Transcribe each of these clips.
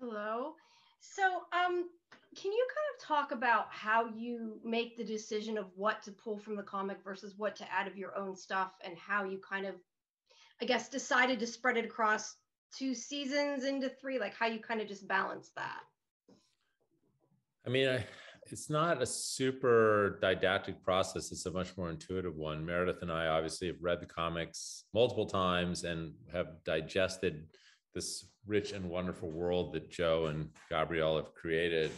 Hello. So, um, can you kind of talk about how you make the decision of what to pull from the comic versus what to add of your own stuff and how you kind of, I guess, decided to spread it across two seasons into three? Like how you kind of just balance that? I mean, I, it's not a super didactic process. It's a much more intuitive one. Meredith and I obviously have read the comics multiple times and have digested this rich and wonderful world that Joe and Gabriel have created.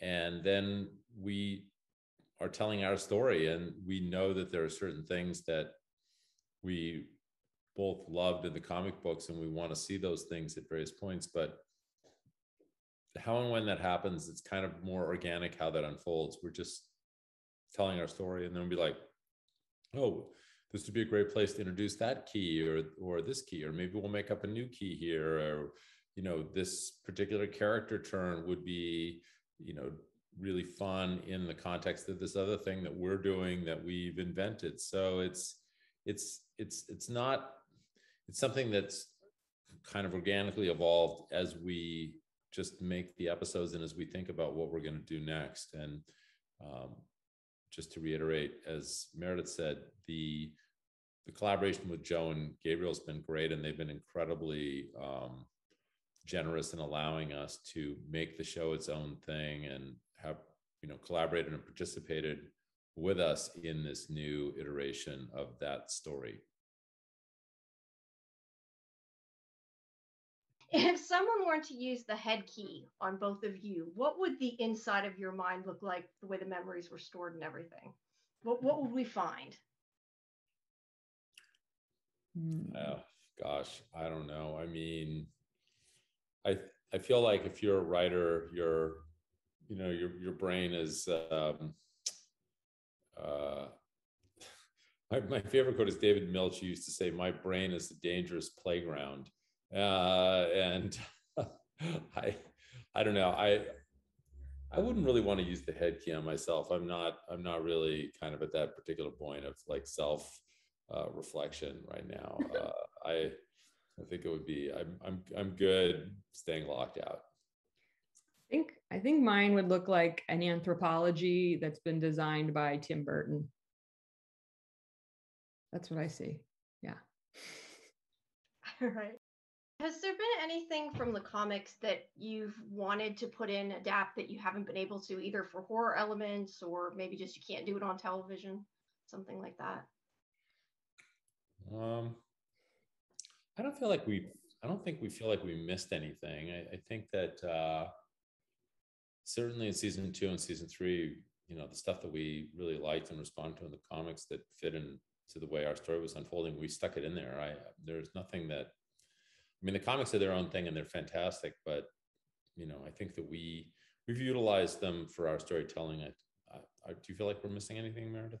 And then we are telling our story, and we know that there are certain things that we both loved in the comic books, and we want to see those things at various points. But how and when that happens, it's kind of more organic how that unfolds. We're just telling our story, and then we'll be like, oh, this would be a great place to introduce that key or or this key, or maybe we'll make up a new key here, or you know, this particular character turn would be, you know, really fun in the context of this other thing that we're doing that we've invented. So it's it's it's it's not it's something that's kind of organically evolved as we just make the episodes and as we think about what we're going to do next. And um, just to reiterate, as Meredith said, the the collaboration with Joe and Gabriel has been great, and they've been incredibly um, generous in allowing us to make the show its own thing and have you know collaborated and participated with us in this new iteration of that story. If someone were to use the head key on both of you, what would the inside of your mind look like the way the memories were stored and everything? What, what would we find? Oh, gosh, I don't know. I mean, I I feel like if you're a writer, your you know your your brain is um, uh, my, my favorite quote is David Milch used to say, "My brain is a dangerous playground." Uh, and I I don't know I I wouldn't really want to use the head key on myself. I'm not I'm not really kind of at that particular point of like self uh, reflection right now. Uh, I I think it would be I'm I'm I'm good staying locked out. I think I think mine would look like an Anthropologie that's been designed by Tim Burton. That's what I see. Yeah. All right. Has there been anything from the comics that you've wanted to put in adapt that you haven't been able to, either for horror elements or maybe just you can't do it on television, something like that? Um, I don't feel like we. I don't think we feel like we missed anything. I, I think that uh, certainly in season two and season three, you know, the stuff that we really liked and responded to in the comics that fit into the way our story was unfolding, we stuck it in there. I there's nothing that I mean, the comics are their own thing and they're fantastic, but you know, I think that we we've utilized them for our storytelling. I, I, do you feel like we're missing anything, Meredith?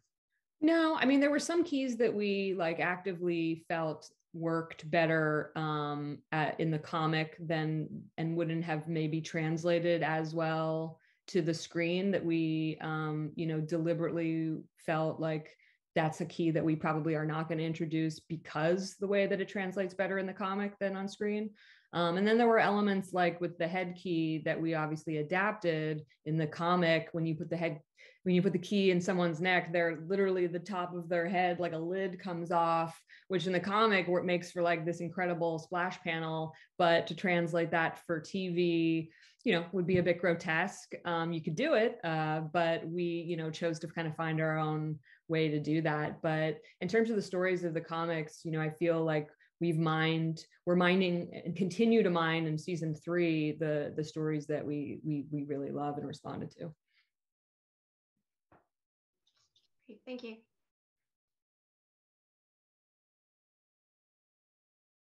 No, I mean, there were some keys that we like actively felt worked better um, at, in the comic than and wouldn't have maybe translated as well to the screen that we um, you know deliberately felt like that's a key that we probably are not going to introduce because the way that it translates better in the comic than on screen. Um, and then there were elements like with the head key that we obviously adapted in the comic. When you put the head, when you put the key in someone's neck, they're literally the top of their head, like a lid comes off, which in the comic it makes for like this incredible splash panel. But to translate that for TV, you know, would be a bit grotesque. Um, you could do it, uh, but we, you know, chose to kind of find our own way to do that. But in terms of the stories of the comics, you know, I feel like we've mined, we're mining and continue to mine in season three the the stories that we we we really love and responded to. Great, thank you.